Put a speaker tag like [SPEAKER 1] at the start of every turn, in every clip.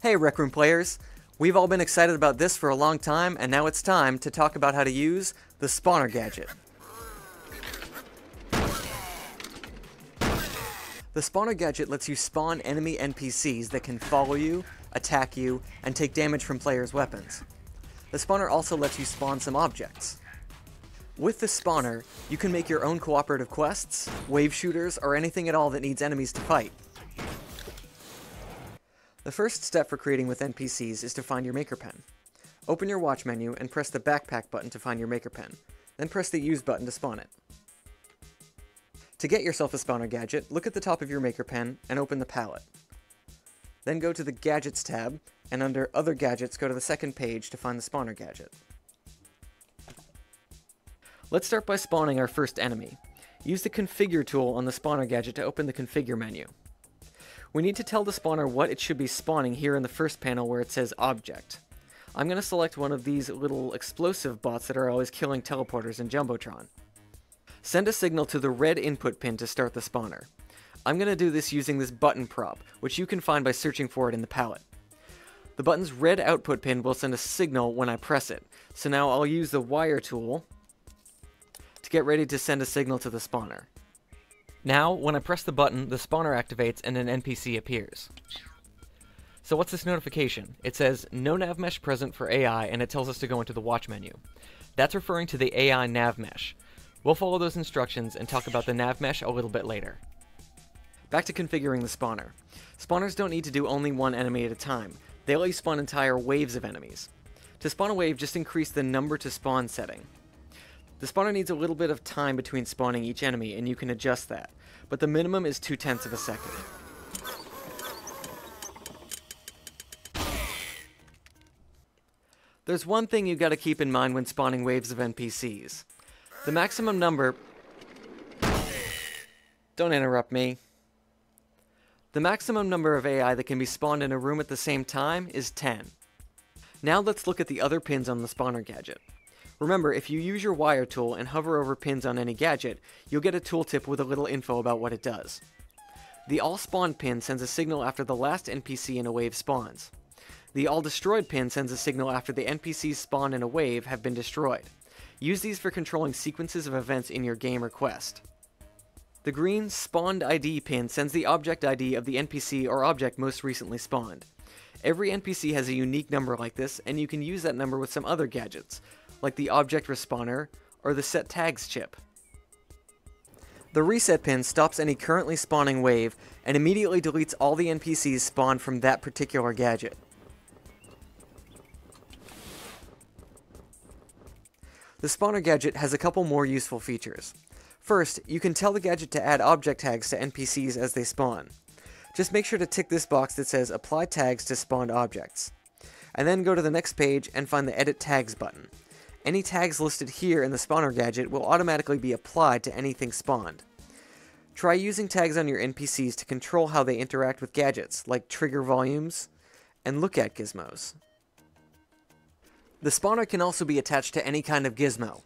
[SPEAKER 1] Hey Rec Room players! We've all been excited about this for a long time, and now it's time to talk about how to use the spawner gadget. The spawner gadget lets you spawn enemy NPCs that can follow you, attack you, and take damage from players' weapons. The spawner also lets you spawn some objects. With the spawner, you can make your own cooperative quests, wave shooters, or anything at all that needs enemies to fight. The first step for creating with NPCs is to find your maker pen. Open your watch menu and press the backpack button to find your maker pen, then press the use button to spawn it. To get yourself a spawner gadget, look at the top of your maker pen and open the palette. Then go to the Gadgets tab, and under Other Gadgets go to the second page to find the spawner gadget. Let's start by spawning our first enemy. Use the Configure tool on the spawner gadget to open the Configure menu. We need to tell the spawner what it should be spawning here in the first panel where it says Object. I'm going to select one of these little explosive bots that are always killing teleporters in Jumbotron. Send a signal to the red input pin to start the spawner. I'm going to do this using this button prop, which you can find by searching for it in the palette. The button's red output pin will send a signal when I press it, so now I'll use the wire tool to get ready to send a signal to the spawner. Now, when I press the button, the spawner activates and an NPC appears. So what's this notification? It says, no nav mesh present for AI, and it tells us to go into the watch menu. That's referring to the AI nav mesh. We'll follow those instructions and talk about the nav mesh a little bit later. Back to configuring the spawner. Spawners don't need to do only one enemy at a time. They let you spawn entire waves of enemies. To spawn a wave, just increase the number to spawn setting. The spawner needs a little bit of time between spawning each enemy, and you can adjust that, but the minimum is 2 tenths of a second. There's one thing you gotta keep in mind when spawning waves of NPCs. The maximum number... Don't interrupt me. The maximum number of AI that can be spawned in a room at the same time is 10. Now let's look at the other pins on the spawner gadget. Remember, if you use your wire tool and hover over pins on any gadget, you'll get a tooltip with a little info about what it does. The All Spawn pin sends a signal after the last NPC in a wave spawns. The All Destroyed pin sends a signal after the NPCs spawned in a wave have been destroyed. Use these for controlling sequences of events in your game or quest. The green Spawned ID pin sends the object ID of the NPC or object most recently spawned. Every NPC has a unique number like this, and you can use that number with some other gadgets, like the object respawner or the set tags chip. The reset pin stops any currently spawning wave and immediately deletes all the NPCs spawned from that particular gadget. The spawner gadget has a couple more useful features. First, you can tell the gadget to add object tags to NPCs as they spawn. Just make sure to tick this box that says Apply Tags to Spawned Objects. And then go to the next page and find the Edit Tags button. Any tags listed here in the spawner gadget will automatically be applied to anything spawned. Try using tags on your NPCs to control how they interact with gadgets, like trigger volumes and look at gizmos. The spawner can also be attached to any kind of gizmo.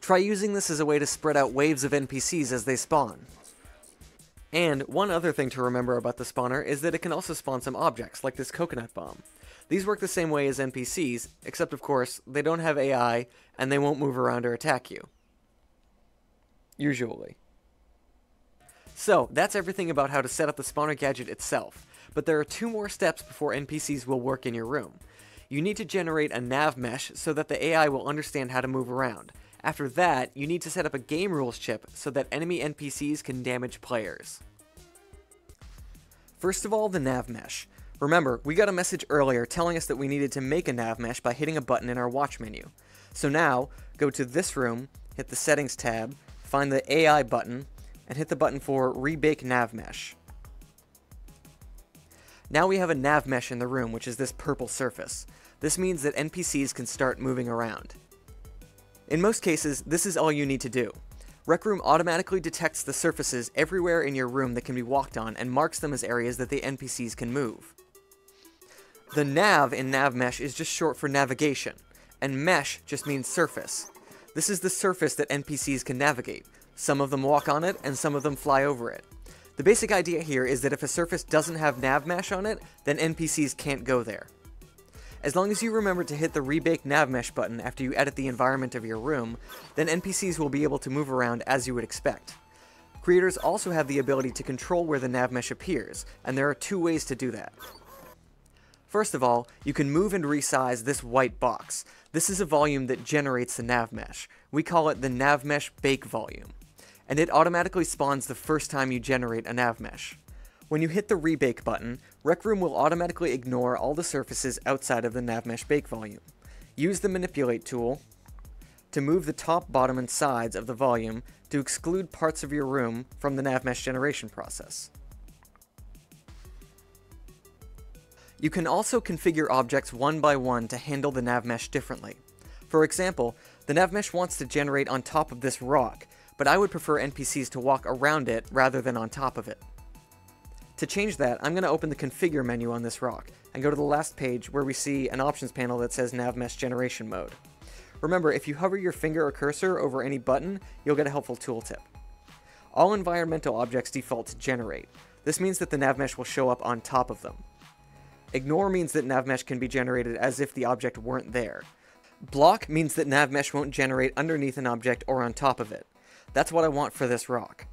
[SPEAKER 1] Try using this as a way to spread out waves of NPCs as they spawn. And one other thing to remember about the spawner is that it can also spawn some objects, like this coconut bomb. These work the same way as NPCs, except of course, they don't have AI, and they won't move around or attack you. Usually. So, that's everything about how to set up the spawner gadget itself, but there are two more steps before NPCs will work in your room. You need to generate a nav mesh so that the AI will understand how to move around. After that, you need to set up a game rules chip so that enemy NPCs can damage players. First of all, the nav mesh. Remember, we got a message earlier telling us that we needed to make a nav mesh by hitting a button in our watch menu. So now, go to this room, hit the settings tab, find the AI button, and hit the button for Rebake Nav Mesh. Now we have a nav mesh in the room, which is this purple surface. This means that NPCs can start moving around. In most cases, this is all you need to do. Rec Room automatically detects the surfaces everywhere in your room that can be walked on and marks them as areas that the NPCs can move. The nav in NavMesh is just short for navigation, and mesh just means surface. This is the surface that NPCs can navigate. Some of them walk on it, and some of them fly over it. The basic idea here is that if a surface doesn't have NavMesh on it, then NPCs can't go there. As long as you remember to hit the Rebake NavMesh button after you edit the environment of your room, then NPCs will be able to move around as you would expect. Creators also have the ability to control where the NavMesh appears, and there are two ways to do that. First of all, you can move and resize this white box. This is a volume that generates the nav mesh. We call it the nav mesh bake volume. And it automatically spawns the first time you generate a nav mesh. When you hit the rebake button, Rec Room will automatically ignore all the surfaces outside of the nav mesh bake volume. Use the manipulate tool to move the top, bottom, and sides of the volume to exclude parts of your room from the nav mesh generation process. You can also configure objects one by one to handle the nav mesh differently. For example, the nav mesh wants to generate on top of this rock, but I would prefer NPCs to walk around it rather than on top of it. To change that, I'm going to open the configure menu on this rock and go to the last page where we see an options panel that says nav mesh generation mode. Remember, if you hover your finger or cursor over any button, you'll get a helpful tooltip. All environmental objects default to generate. This means that the nav mesh will show up on top of them. Ignore means that navmesh can be generated as if the object weren't there. Block means that navmesh won't generate underneath an object or on top of it. That's what I want for this rock.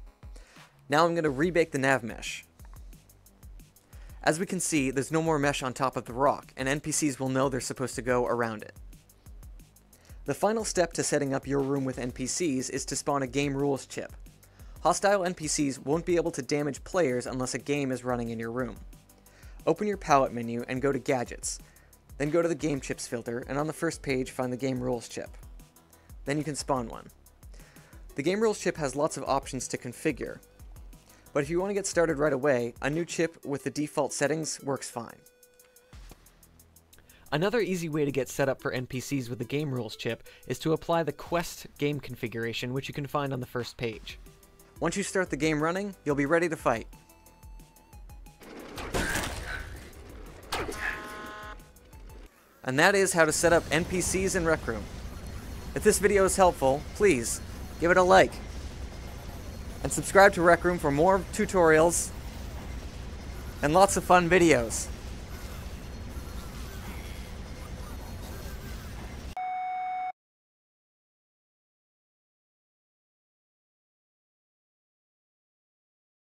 [SPEAKER 1] Now I'm going to rebake the navmesh. As we can see, there's no more mesh on top of the rock, and NPCs will know they're supposed to go around it. The final step to setting up your room with NPCs is to spawn a game rules chip. Hostile NPCs won't be able to damage players unless a game is running in your room. Open your palette menu and go to Gadgets. Then go to the Game Chips filter, and on the first page find the Game Rules chip. Then you can spawn one. The Game Rules chip has lots of options to configure, but if you want to get started right away, a new chip with the default settings works fine. Another easy way to get set up for NPCs with the Game Rules chip is to apply the Quest game configuration, which you can find on the first page. Once you start the game running, you'll be ready to fight. And that is how to set up NPCs in Rec Room. If this video is helpful, please give it a like. And subscribe to Rec Room for more tutorials and lots of fun videos.